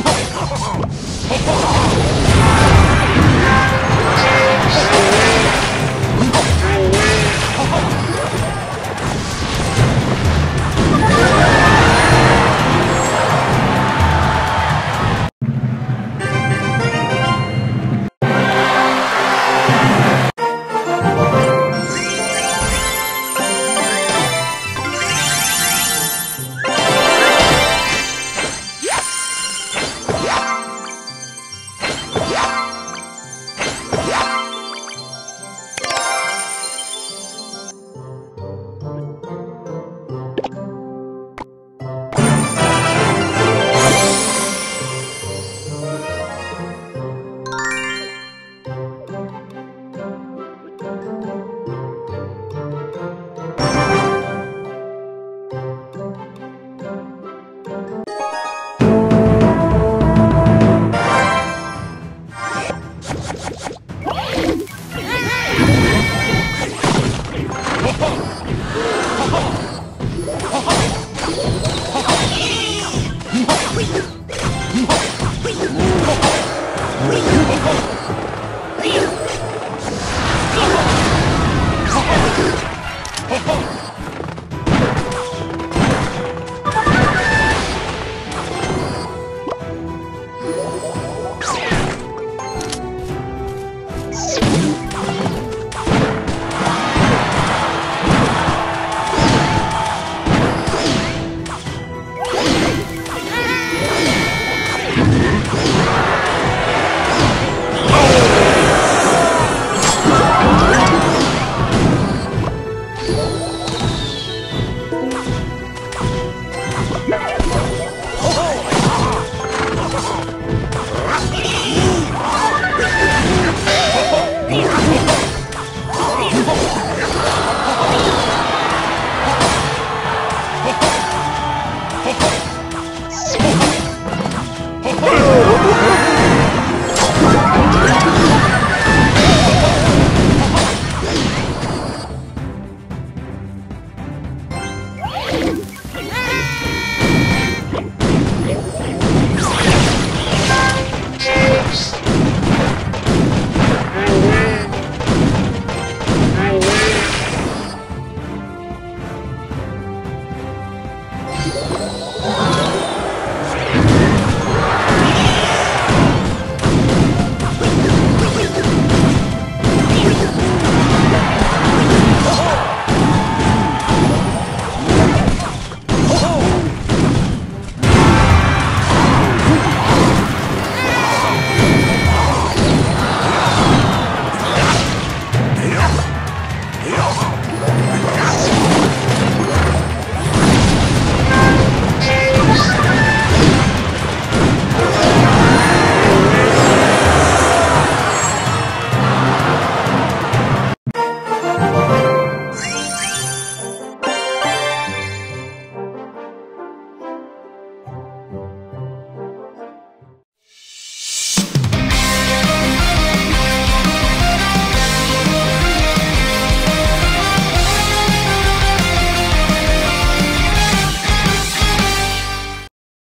Oh,